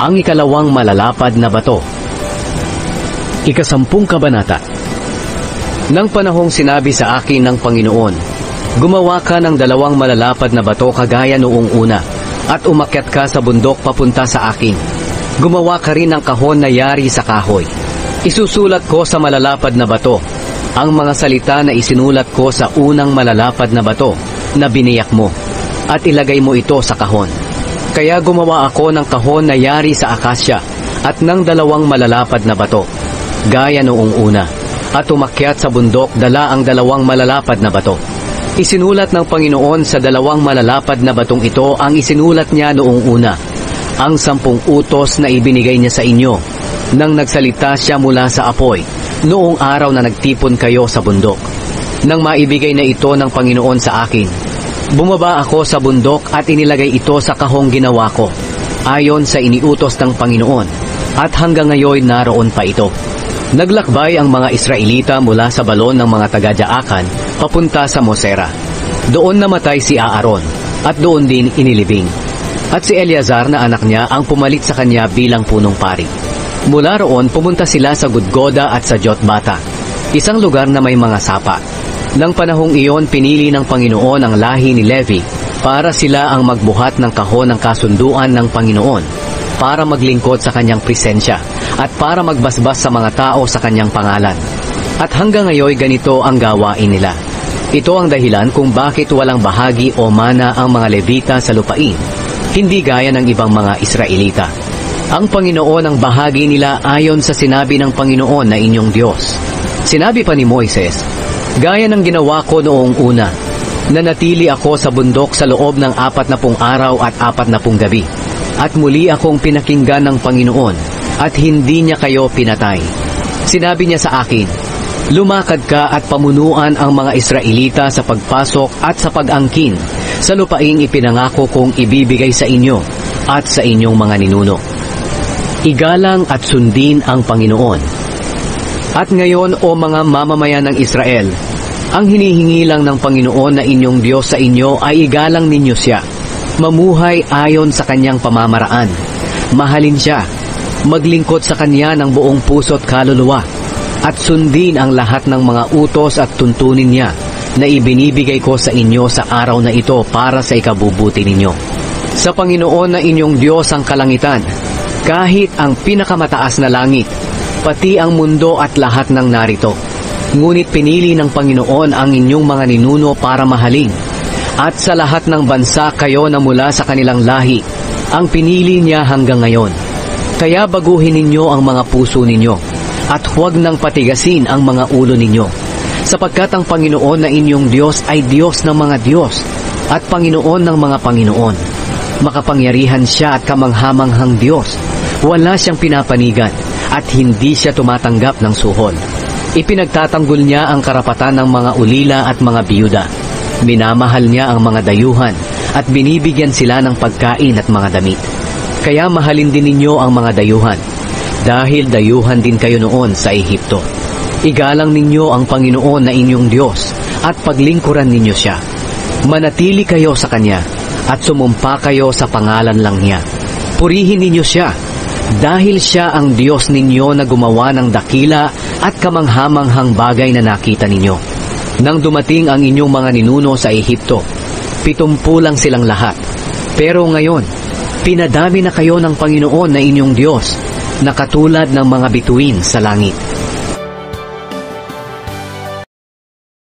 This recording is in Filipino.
Ang ikalawang malalapad na bato. Ikasampung kabanata. Nang panahong sinabi sa akin ng Panginoon, gumawa ka ng dalawang malalapad na bato kagaya noong una, at umakyat ka sa bundok papunta sa akin. Gumawa ka rin ng kahon na yari sa kahoy. Isusulat ko sa malalapad na bato ang mga salita na isinulat ko sa unang malalapad na bato na biniyak mo, at ilagay mo ito sa kahon. Kaya gumawa ako ng kahon na yari sa akasya at ng dalawang malalapad na bato, gaya noong una, at umakyat sa bundok dala ang dalawang malalapad na bato. Isinulat ng Panginoon sa dalawang malalapad na batong ito ang isinulat niya noong una, ang sampung utos na ibinigay niya sa inyo, nang nagsalita siya mula sa apoy, noong araw na nagtipon kayo sa bundok. Nang maibigay na ito ng Panginoon sa akin, bumaba ako sa bundok at inilagay ito sa kahong ginawa ko, ayon sa iniutos ng Panginoon, at hanggang ngayon naroon pa ito. Naglakbay ang mga Israelita mula sa balon ng mga taga-Jaakan papunta sa Mosera. Doon namatay si Aaron at doon din inilibing. At si Eleazar na anak niya ang pumalit sa kanya bilang punong pari. Mula roon pumunta sila sa Gudgoda at sa Jotbata, isang lugar na may mga sapa. Nang panahong iyon pinili ng Panginoon ang lahi ni Levi para sila ang magbuhat ng kahon ng kasunduan ng Panginoon para maglingkod sa kanyang presensya at para magbasbas sa mga tao sa kanyang pangalan. At hanggang ngayon ganito ang gawain nila. Ito ang dahilan kung bakit walang bahagi o mana ang mga Levita sa lupain, hindi gaya ng ibang mga Israelita. Ang Panginoon ang bahagi nila ayon sa sinabi ng Panginoon na inyong Diyos. Sinabi pa ni Moises, Gaya ng ginawa ko noong una, nanatili ako sa bundok sa loob ng apat na pung araw at apat na pung gabi. At muli akong pinakinggan ng Panginoon at hindi niya kayo pinatay. Sinabi niya sa akin, Lumakad ka at pamunuan ang mga Israelita sa pagpasok at sa pag-angkin sa lupaing ipinangako kong ibibigay sa inyo at sa inyong mga ninuno. Igalang at sundin ang Panginoon. At ngayon o mga mamamayan ng Israel, ang hinihingi lang ng Panginoon na inyong Diyos sa inyo ay igalang ninyo siya. Mamuhay ayon sa kanyang pamamaraan. Mahalin siya. Maglingkod sa kanya ng buong puso't kaluluwa. At sundin ang lahat ng mga utos at tuntunin niya na ibinibigay ko sa inyo sa araw na ito para sa ikabubuti ninyo. Sa Panginoon na inyong Diyos ang kalangitan, kahit ang pinakamataas na langit, pati ang mundo at lahat ng narito. Ngunit pinili ng Panginoon ang inyong mga ninuno para mahalin. At sa lahat ng bansa kayo na mula sa kanilang lahi, ang pinili niya hanggang ngayon. Kaya baguhin ninyo ang mga puso ninyo, at huwag nang patigasin ang mga ulo ninyo. Sapagkat ang Panginoon na inyong Diyos ay Diyos ng mga Diyos, at Panginoon ng mga Panginoon. Makapangyarihan siya at kamanghamanghang Diyos. Wala siyang pinapanigan at hindi siya tumatanggap ng suhol. Ipinagtatanggol niya ang karapatan ng mga ulila at mga biyuda. Minamahal niya ang mga dayuhan at binibigyan sila ng pagkain at mga damit. Kaya mahalin din ninyo ang mga dayuhan dahil dayuhan din kayo noon sa Ehipto. Igalang ninyo ang Panginoon na inyong Diyos at paglingkuran ninyo siya. Manatili kayo sa Kanya at sumumpa kayo sa pangalan lang niya. Purihin ninyo siya dahil siya ang Diyos ninyo na gumawa ng dakila at kamanghamanghang bagay na nakita ninyo. Nang dumating ang inyong mga ninuno sa Ehipto, pitumpu lang silang lahat. Pero ngayon, pinadami na kayo ng Panginoon na inyong Diyos na katulad ng mga bituin sa langit.